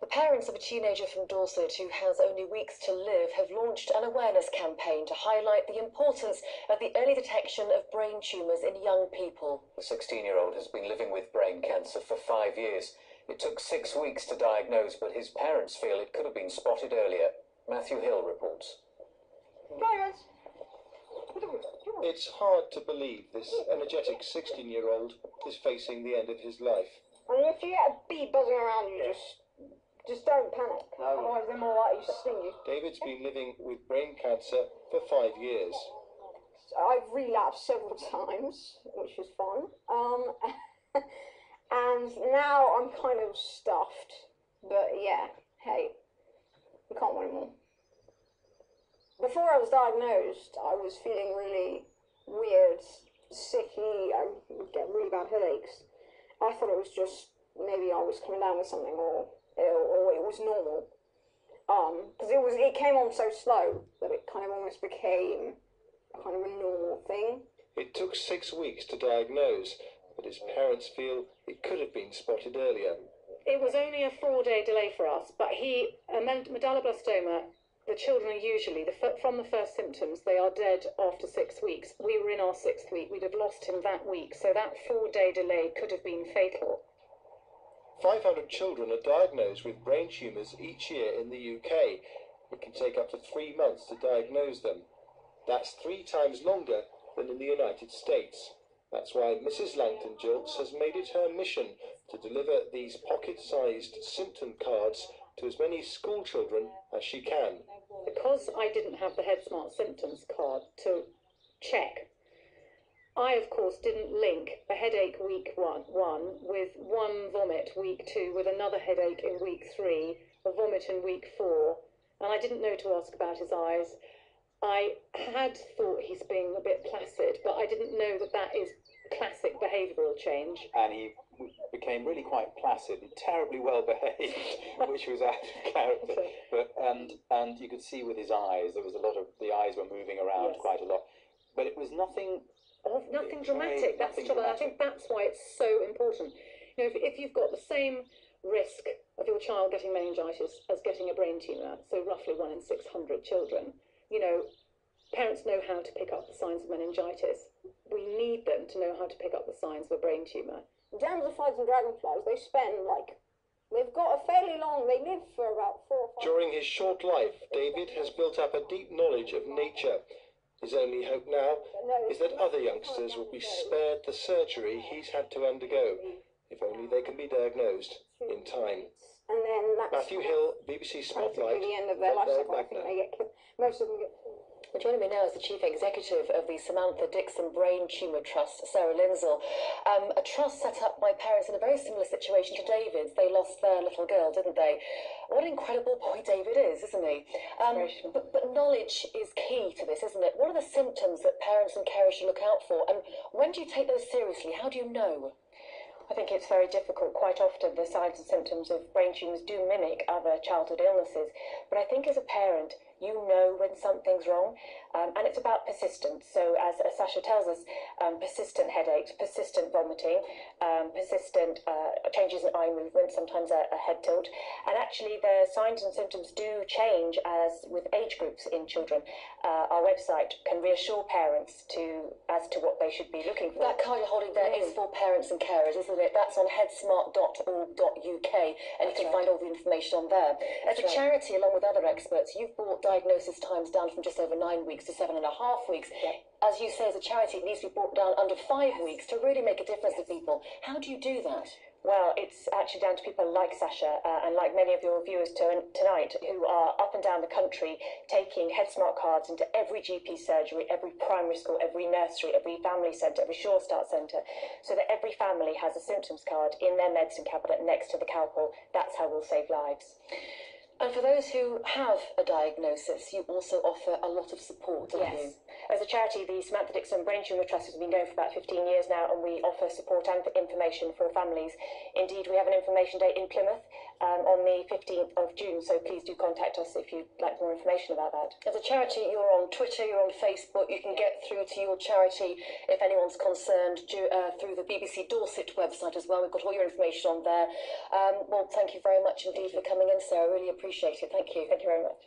The parents of a teenager from Dorset who has only weeks to live have launched an awareness campaign to highlight the importance of the early detection of brain tumours in young people. The 16 year old has been living with brain cancer for five years. It took six weeks to diagnose, but his parents feel it could have been spotted earlier. Matthew Hill reports. It's hard to believe this energetic 16 year old is facing the end of his life. I mean, if you get a bee buzzing around you, just just don't panic. Otherwise, they're more likely to sting you. David's been living with brain cancer for five years. I've relapsed several times, which is fun. Um, and now I'm kind of stuffed. But yeah, hey, we can't win them all. Before I was diagnosed, I was feeling really weird, sicky. I would get really bad headaches. I thought it was just maybe I was coming down with something or ill, or it was normal. Um, because it was it came on so slow that it kind of almost became kind of a normal thing. It took six weeks to diagnose, but his parents feel it could have been spotted earlier. It was only a four-day delay for us, but he, a medulloblastoma, the children are usually, the, from the first symptoms, they are dead after six weeks. We were in our sixth week, we'd have lost him that week, so that four-day delay could have been fatal. 500 children are diagnosed with brain tumours each year in the UK. It can take up to three months to diagnose them. That's three times longer than in the United States. That's why Mrs. Langton Gilks has made it her mission to deliver these pocket-sized symptom cards to as many school children as she can. Because I didn't have the HeadSmart symptoms card to check, I of course didn't link a headache week one, one with one vomit week two, with another headache in week three, a vomit in week four, and I didn't know to ask about his eyes. I had thought he's being a bit placid, but I didn't know that that is behavioural change. And he became really quite placid and terribly well behaved, which was out of character. Okay. But and and you could see with his eyes there was a lot of the eyes were moving around Yes. quite a lot, but it was nothing. Of nothing dramatic. That's the nothing trouble. I think that's why it's so important. You know, if, if you've got the same risk of your child getting meningitis as getting a brain tumour, so roughly one in six hundred children, you know, parents know how to pick up the signs of meningitis. We need them to know how to pick up the signs of a brain tumour. Damselflies and dragonflies, they spend like they've got a fairly long. They live for about four or five. During his short life, David has built up a deep knowledge of nature. His only hope now is that other youngsters will be spared the surgery he's had to undergo, if only they can be diagnosed in time. And then that's Matthew Hill, BBC Spotlight. the end of their life cycle. I think they get killed. Most of them get. Well, Joining me now is the Chief Executive of the Samantha Dickson Brain Tumour Trust, Sarah Lindsell. Um, a trust set up by parents in a very similar situation to David's. They lost their little girl, didn't they? What an incredible boy David is, isn't he? Um, but, but knowledge is key to this, isn't it? What are the symptoms that parents and carers should look out for? And when do you take those seriously? How do you know? I think it's very difficult. Quite often, the signs and symptoms of brain tumours do mimic other childhood illnesses. But I think as a parent, you know when something's wrong, um, and it's about persistence. So, as, as Sacha tells us, um, persistent headaches, persistent vomiting, um, persistent uh, changes in eye movement, sometimes a, a head tilt, and actually the signs and symptoms do change as with age groups in children. Uh, our website can reassure parents to as to what they should be looking for. That card you're holding there is for parents and carers, isn't it? That's on headsmart.org.uk, and you can find all the information on there. As a right. charity, along with other experts, you've brought diagnosis times down from just over nine weeks to seven and a half weeks. As you say, as a charity, it needs to be brought down under five weeks to really make a difference to people. How do you do that? Well, it's actually down to people like Sacha uh, and like many of your viewers to, tonight who are up and down the country taking Head Smart cards into every GP surgery, every primary school, every nursery, every family centre, every Sure Start centre, so that every family has a symptoms card in their medicine cabinet next to the Calpol. That's how we'll save lives. And for those who have a diagnosis, you also offer a lot of support, don't Yes. you? As a charity, the Samantha Dickson Brain Tumour Trust has been going for about 15 years now, and we offer support and information for families. Indeed, we have an information day in Plymouth um, on the 15th of June, so please do contact us if you'd like more information about that. As a charity, you're on Twitter, you're on Facebook. You can get through to your charity if anyone's concerned uh, through the BBC Dorset website as well. We've got all your information on there. Um, well, thank you very much indeed for coming in, Sarah. Really appreciate it. Thank you. Thank you very much.